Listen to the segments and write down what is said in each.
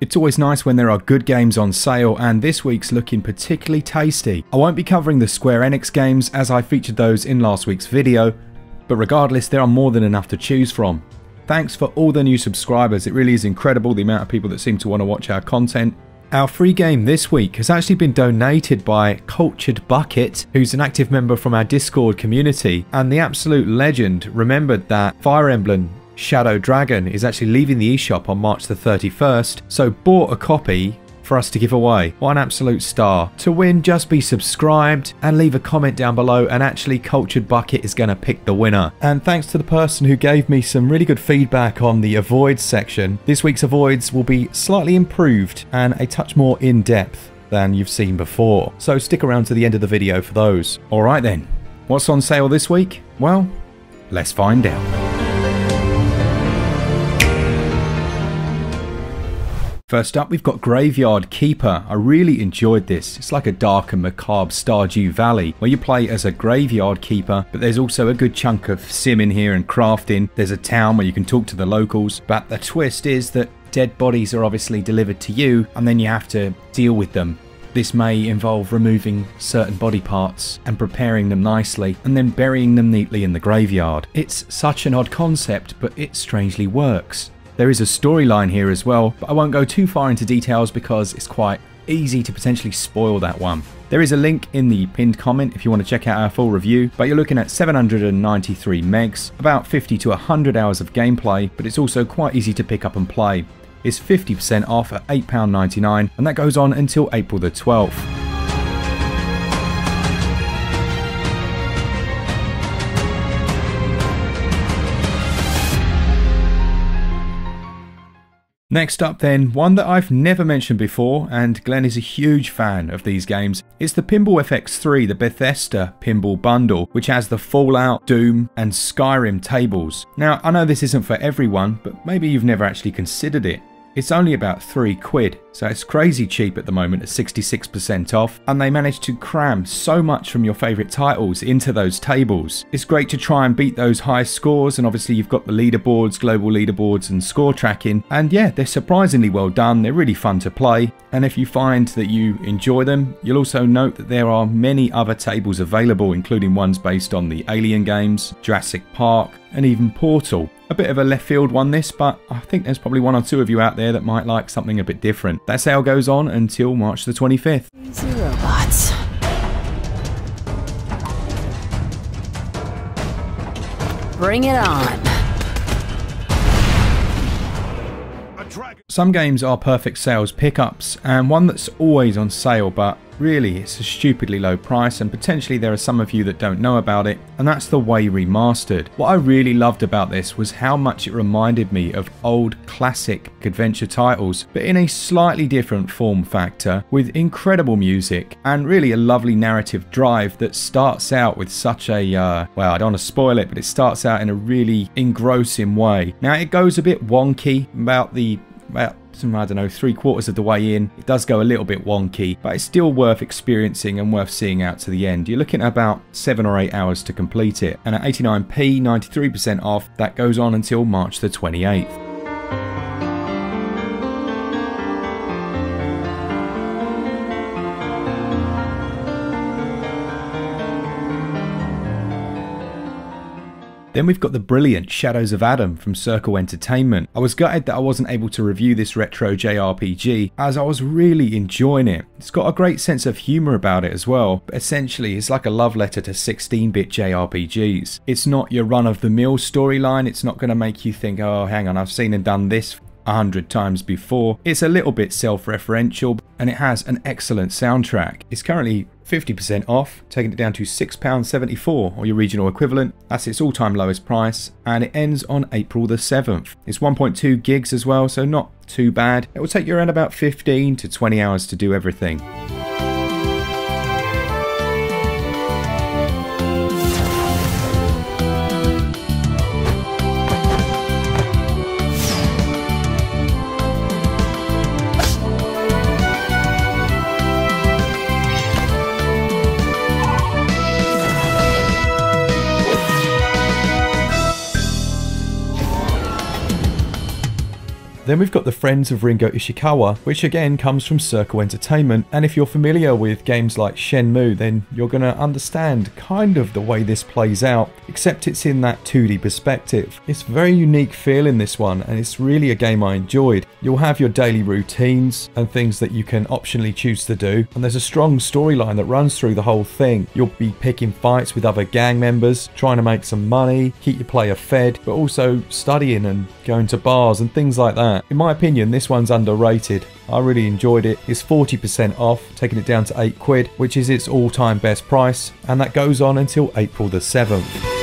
It's always nice when there are good games on sale and this week's looking particularly tasty. I won't be covering the Square Enix games as I featured those in last week's video, but regardless there are more than enough to choose from. Thanks for all the new subscribers, it really is incredible the amount of people that seem to want to watch our content. Our free game this week has actually been donated by Cultured Bucket, who's an active member from our Discord community, and the absolute legend remembered that Fire Emblem Shadow Dragon is actually leaving the eShop on March the 31st, so bought a copy for us to give away. What an absolute star. To win, just be subscribed and leave a comment down below and actually Cultured Bucket is going to pick the winner. And thanks to the person who gave me some really good feedback on the avoids section, this week's avoids will be slightly improved and a touch more in-depth than you've seen before. So stick around to the end of the video for those. Alright then, what's on sale this week? Well, let's find out. First up, we've got Graveyard Keeper. I really enjoyed this. It's like a dark and macabre Stardew Valley, where you play as a graveyard keeper, but there's also a good chunk of sim in here and crafting. There's a town where you can talk to the locals, but the twist is that dead bodies are obviously delivered to you, and then you have to deal with them. This may involve removing certain body parts and preparing them nicely, and then burying them neatly in the graveyard. It's such an odd concept, but it strangely works. There is a storyline here as well, but I won't go too far into details because it's quite easy to potentially spoil that one. There is a link in the pinned comment if you want to check out our full review, but you're looking at 793 megs, about 50 to 100 hours of gameplay, but it's also quite easy to pick up and play. It's 50% off at £8.99 and that goes on until April the 12th. Next up then, one that I've never mentioned before, and Glen is a huge fan of these games, it's the Pinball FX3, the Bethesda Pinball Bundle, which has the Fallout, Doom, and Skyrim tables. Now, I know this isn't for everyone, but maybe you've never actually considered it. It's only about 3 quid, so it's crazy cheap at the moment at 66% off, and they managed to cram so much from your favourite titles into those tables. It's great to try and beat those high scores, and obviously you've got the leaderboards, global leaderboards, and score tracking, and yeah, they're surprisingly well done, they're really fun to play, and if you find that you enjoy them, you'll also note that there are many other tables available, including ones based on the Alien games, Jurassic Park, and even Portal. A bit of a left field one this, but I think there's probably one or two of you out there that might like something a bit different. That sale goes on until March the 25th. Robots. Bring it on. Some games are perfect sales pickups, and one that's always on sale but Really, it's a stupidly low price and potentially there are some of you that don't know about it, and that's the Way Remastered. What I really loved about this was how much it reminded me of old classic adventure titles, but in a slightly different form factor, with incredible music and really a lovely narrative drive that starts out with such a, uh, well, I don't want to spoil it, but it starts out in a really engrossing way. Now, it goes a bit wonky about the about I don't know, three quarters of the way in. It does go a little bit wonky, but it's still worth experiencing and worth seeing out to the end. You're looking at about seven or eight hours to complete it. And at 89p, 93% off, that goes on until March the 28th. Then we've got the brilliant Shadows of Adam from Circle Entertainment. I was gutted that I wasn't able to review this retro JRPG as I was really enjoying it. It's got a great sense of humour about it as well, but essentially it's like a love letter to 16-bit JRPGs. It's not your run-of-the-mill storyline, it's not going to make you think, oh hang on, I've seen and done this a hundred times before. It's a little bit self-referential and it has an excellent soundtrack. It's currently 50% off, taking it down to £6.74 or your regional equivalent. That's its all-time lowest price and it ends on April the 7th. It's 1.2 gigs as well, so not too bad. It will take you around about 15 to 20 hours to do everything. Then we've got the Friends of Ringo Ishikawa, which again comes from Circle Entertainment. And if you're familiar with games like Shenmue, then you're going to understand kind of the way this plays out, except it's in that 2D perspective. It's very unique feel in this one, and it's really a game I enjoyed. You'll have your daily routines and things that you can optionally choose to do, and there's a strong storyline that runs through the whole thing. You'll be picking fights with other gang members, trying to make some money, keep your player fed, but also studying and going to bars and things like that. In my opinion, this one's underrated. I really enjoyed it. It's 40% off, taking it down to 8 quid, which is its all time best price, and that goes on until April the 7th.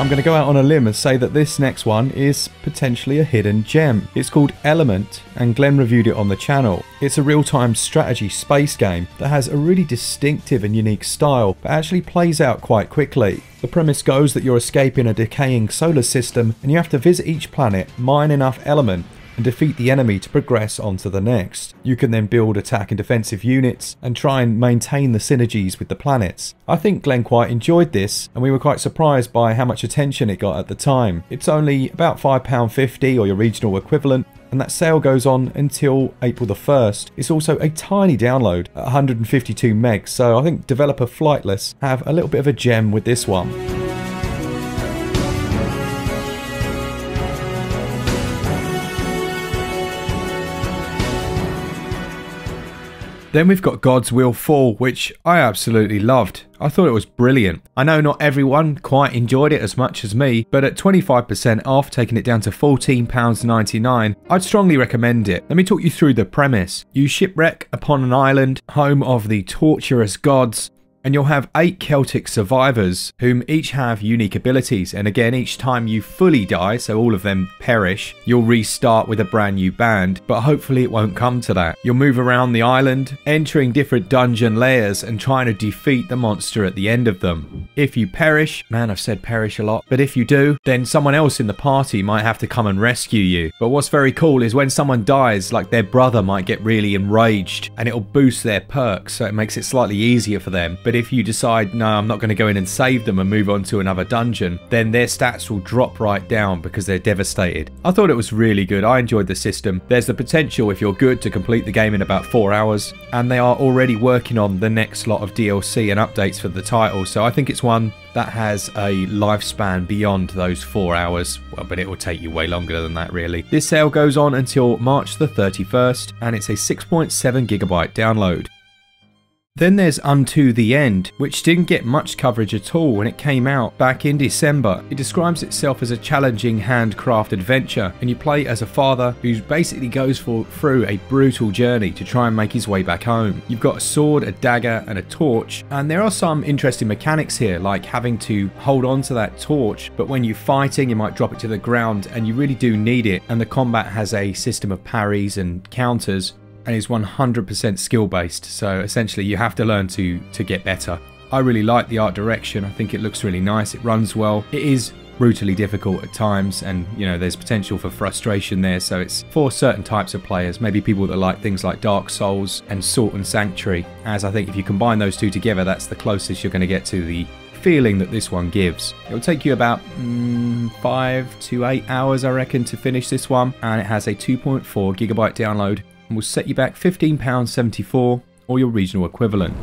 I'm going to go out on a limb and say that this next one is potentially a hidden gem. It's called Element, and Glen reviewed it on the channel. It's a real time strategy space game that has a really distinctive and unique style, but actually plays out quite quickly. The premise goes that you're escaping a decaying solar system and you have to visit each planet, mine enough element, and defeat the enemy to progress onto the next. You can then build attack and defensive units and try and maintain the synergies with the planets. I think Glen quite enjoyed this and we were quite surprised by how much attention it got at the time. It's only about £5.50 or your regional equivalent and that sale goes on until April the 1st. It's also a tiny download at 152 megs, so I think developer Flightless have a little bit of a gem with this one. Then we've got God's Will Fall, which I absolutely loved. I thought it was brilliant. I know not everyone quite enjoyed it as much as me, but at 25% off, taking it down to £14.99, I'd strongly recommend it. Let me talk you through the premise. You shipwreck upon an island, home of the torturous gods, and you'll have eight Celtic survivors, whom each have unique abilities. And again, each time you fully die, so all of them perish, you'll restart with a brand new band. But hopefully, it won't come to that. You'll move around the island, entering different dungeon layers and trying to defeat the monster at the end of them. If you perish, man, I've said perish a lot, but if you do, then someone else in the party might have to come and rescue you. But what's very cool is when someone dies, like their brother might get really enraged and it'll boost their perks, so it makes it slightly easier for them. But but if you decide, no, I'm not going to go in and save them and move on to another dungeon, then their stats will drop right down because they're devastated. I thought it was really good. I enjoyed the system. There's the potential, if you're good, to complete the game in about four hours, and they are already working on the next lot of DLC and updates for the title. So I think it's one that has a lifespan beyond those four hours. Well, but it will take you way longer than that, really. This sale goes on until March the 31st, and it's a 6.7 gigabyte download. Then there's Unto the End, which didn't get much coverage at all when it came out back in December. It describes itself as a challenging handcraft adventure, and you play as a father who basically goes for, through a brutal journey to try and make his way back home. You've got a sword, a dagger, and a torch, and there are some interesting mechanics here, like having to hold on to that torch, but when you're fighting, you might drop it to the ground, and you really do need it. And the combat has a system of parries and counters and is 100% skill based. So essentially, you have to learn to to get better. I really like the art direction. I think it looks really nice. It runs well. It is brutally difficult at times and you know there's potential for frustration there so it's for certain types of players maybe people that like things like dark souls and salt and sanctuary as i think if you combine those two together that's the closest you're going to get to the feeling that this one gives. It'll take you about mm, 5 to 8 hours I reckon to finish this one and it has a 2.4 gigabyte download and will set you back £15.74 or your regional equivalent.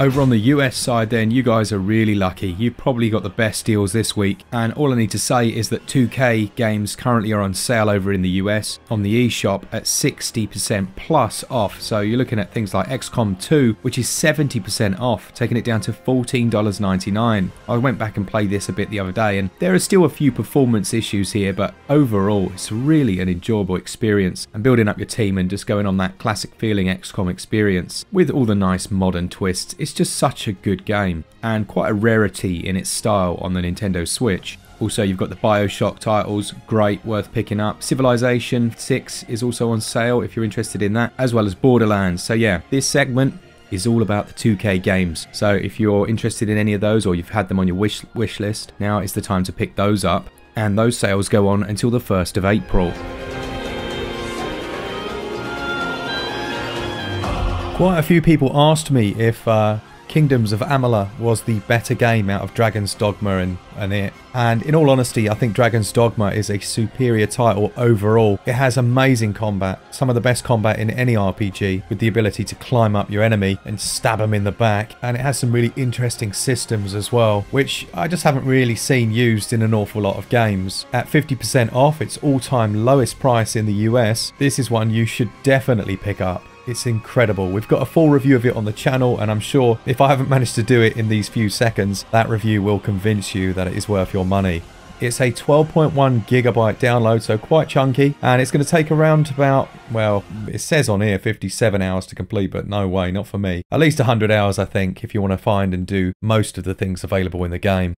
Over on the US side then, you guys are really lucky. You've probably got the best deals this week. And all I need to say is that 2K games currently are on sale over in the US on the eShop at 60% plus off. So you're looking at things like XCOM 2, which is 70% off, taking it down to $14.99. I went back and played this a bit the other day, and there are still a few performance issues here, but overall, it's really an enjoyable experience. And building up your team and just going on that classic feeling XCOM experience with all the nice modern twists. It's it's just such a good game and quite a rarity in its style on the Nintendo Switch. Also, you've got the Bioshock titles, great, worth picking up. Civilization 6 is also on sale if you're interested in that, as well as Borderlands. So yeah, this segment is all about the 2K games. So if you're interested in any of those or you've had them on your wish wish list, now is the time to pick those up. And those sales go on until the 1st of April. Quite a few people asked me if uh, Kingdoms of Amalur was the better game out of Dragon's Dogma and, and it. And in all honesty, I think Dragon's Dogma is a superior title overall. It has amazing combat, some of the best combat in any RPG, with the ability to climb up your enemy and stab them in the back. And it has some really interesting systems as well, which I just haven't really seen used in an awful lot of games. At 50% off, its all-time lowest price in the US, this is one you should definitely pick up. It's incredible. We've got a full review of it on the channel, and I'm sure if I haven't managed to do it in these few seconds, that review will convince you that it is worth your money. It's a 12.1 gigabyte download, so quite chunky, and it's going to take around about, well, it says on here 57 hours to complete, but no way, not for me. At least 100 hours, I think, if you want to find and do most of the things available in the game.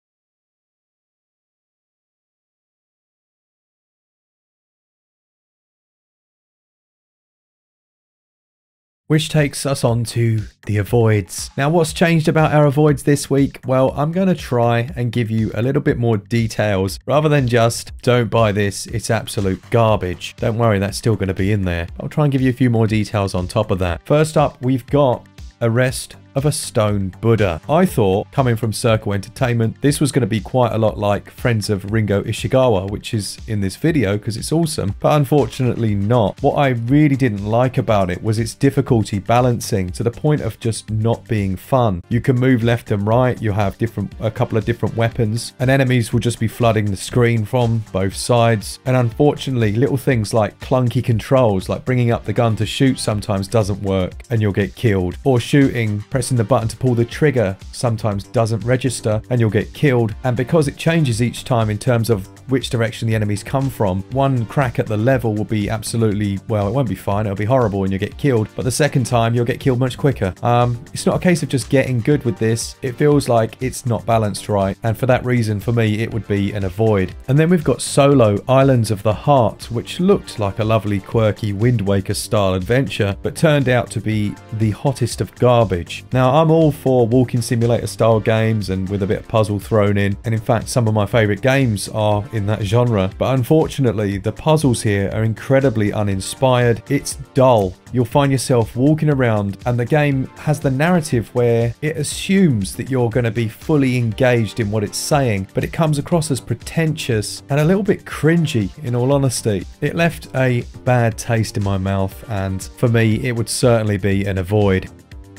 Which takes us on to the avoids. Now what's changed about our avoids this week? Well, I'm going to try and give you a little bit more details rather than just don't buy this, it's absolute garbage. Don't worry, that's still going to be in there. I'll try and give you a few more details on top of that. First up, we've got Arrest of a stone Buddha. I thought, coming from Circle Entertainment, this was going to be quite a lot like Friends of Ringo Ishikawa, which is in this video because it's awesome, but unfortunately not. What I really didn't like about it was its difficulty balancing to the point of just not being fun. You can move left and right, you have different a couple of different weapons, and enemies will just be flooding the screen from both sides. And unfortunately, little things like clunky controls, like bringing up the gun to shoot sometimes doesn't work and you'll get killed, or shooting, pressing the button to pull the trigger sometimes doesn't register and you'll get killed. And because it changes each time in terms of which direction the enemies come from. One crack at the level will be absolutely, well, it won't be fine, it'll be horrible and you'll get killed, but the second time you'll get killed much quicker. Um, it's not a case of just getting good with this, it feels like it's not balanced right, and for that reason, for me, it would be an avoid. And then we've got Solo Islands of the Heart, which looked like a lovely, quirky Wind Waker style adventure, but turned out to be the hottest of garbage. Now, I'm all for walking simulator style games and with a bit of puzzle thrown in, and in fact, some of my favourite games are in that genre, but unfortunately, the puzzles here are incredibly uninspired. It's dull. You'll find yourself walking around, and the game has the narrative where it assumes that you're going to be fully engaged in what it's saying, but it comes across as pretentious and a little bit cringy, in all honesty. It left a bad taste in my mouth, and for me, it would certainly be an avoid.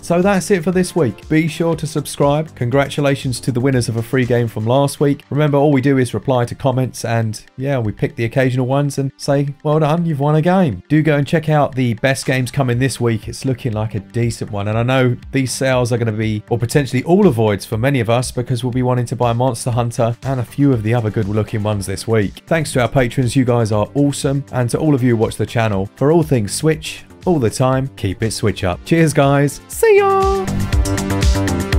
So that's it for this week. Be sure to subscribe. Congratulations to the winners of a free game from last week. Remember, all we do is reply to comments and yeah, we pick the occasional ones and say, well done, you've won a game. Do go and check out the best games coming this week. It's looking like a decent one. And I know these sales are going to be, or potentially all avoids for many of us because we'll be wanting to buy Monster Hunter and a few of the other good looking ones this week. Thanks to our patrons, you guys are awesome. And to all of you who watch the channel, for all things Switch, all the time, keep it switch up. Cheers guys, see ya!